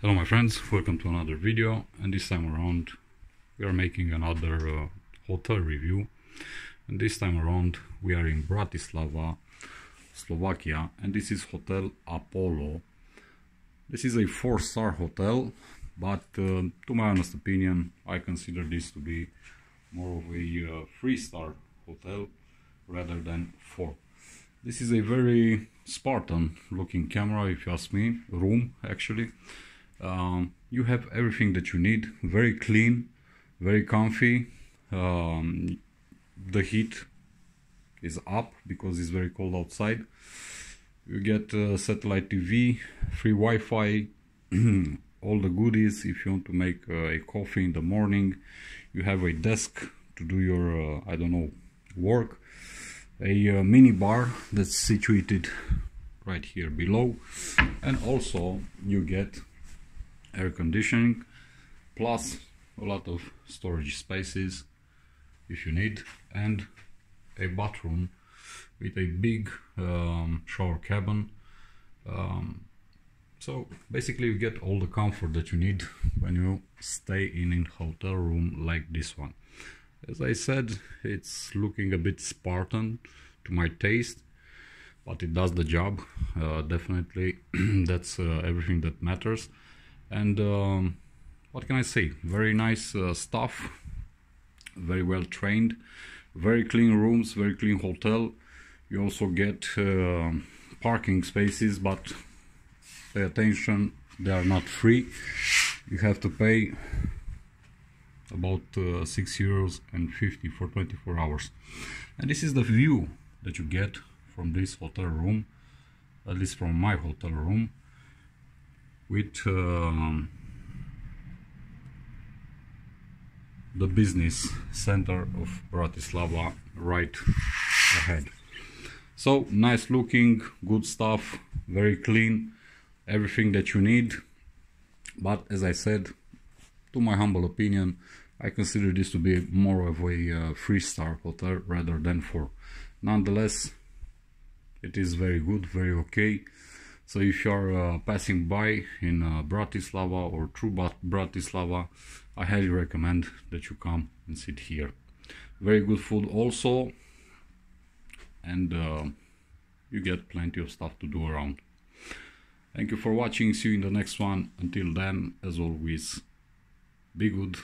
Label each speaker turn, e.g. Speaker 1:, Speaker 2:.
Speaker 1: Hello my friends, welcome to another video and this time around we are making another uh, hotel review and this time around we are in Bratislava, Slovakia and this is Hotel Apollo. This is a four-star hotel but uh, to my honest opinion I consider this to be more of a uh, three-star hotel rather than four. This is a very Spartan looking camera if you ask me, room actually. Um, you have everything that you need, very clean, very comfy. Um, the heat is up because it's very cold outside. You get uh, satellite TV, free Wi-Fi, all the goodies if you want to make uh, a coffee in the morning. You have a desk to do your, uh, I don't know, work a uh, mini bar that's situated right here below and also you get air conditioning plus a lot of storage spaces if you need and a bathroom with a big um, shower cabin um, so basically you get all the comfort that you need when you stay in a hotel room like this one as I said, it's looking a bit Spartan to my taste, but it does the job. Uh, definitely, that's uh, everything that matters. And um, what can I say? Very nice uh, stuff, very well trained, very clean rooms, very clean hotel. You also get uh, parking spaces, but pay attention, they are not free. You have to pay about uh, 6 euros and 50 for 24 hours and this is the view that you get from this hotel room at least from my hotel room with um, the business center of Bratislava right ahead so nice looking good stuff very clean everything that you need but as I said to my humble opinion, I consider this to be more of a uh, three-star hotel rather than four. Nonetheless, it is very good, very okay. So if you are uh, passing by in uh, Bratislava or through Bratislava, I highly recommend that you come and sit here. Very good food also, and uh, you get plenty of stuff to do around. Thank you for watching, see you in the next one. Until then, as always, be good.